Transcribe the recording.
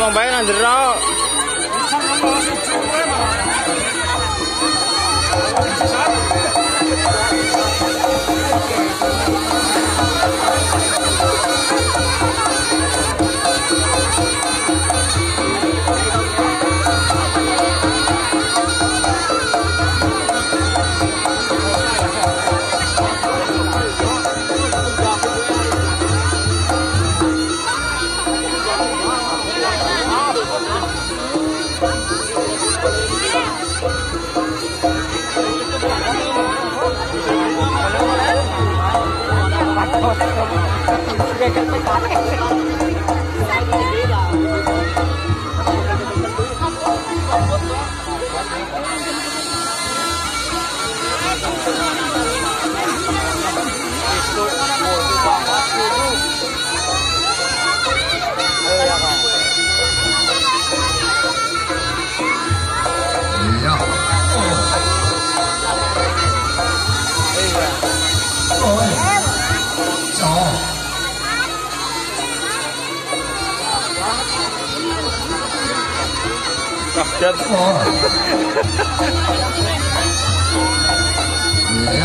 ngomong bae nang jero. Thank you. Thank you. 哦、你呀、